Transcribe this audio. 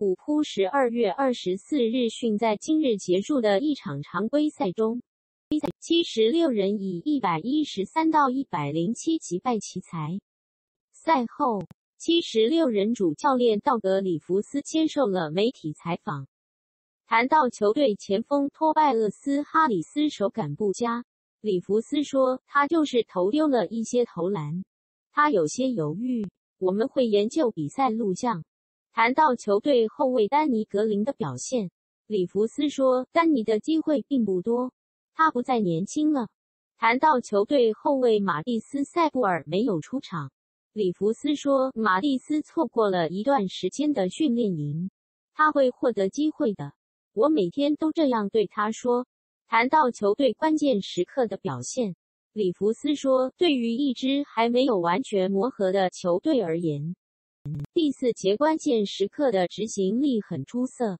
虎扑十二月二十四日讯，在今日结束的一场常规赛中，七十六人以一百一十三到一百零七击败奇才。赛后，七十六人主教练道格里弗斯接受了媒体采访，谈到球队前锋托拜厄斯哈里斯手感不佳，里弗斯说他就是投丢了一些投篮，他有些犹豫，我们会研究比赛录像。谈到球队后卫丹尼格林的表现，里弗斯说：“丹尼的机会并不多，他不再年轻了。”谈到球队后卫马蒂斯塞布尔没有出场，里弗斯说：“马蒂斯错过了一段时间的训练营，他会获得机会的。我每天都这样对他说。”谈到球队关键时刻的表现，里弗斯说：“对于一支还没有完全磨合的球队而言。”第四节关键时刻的执行力很出色。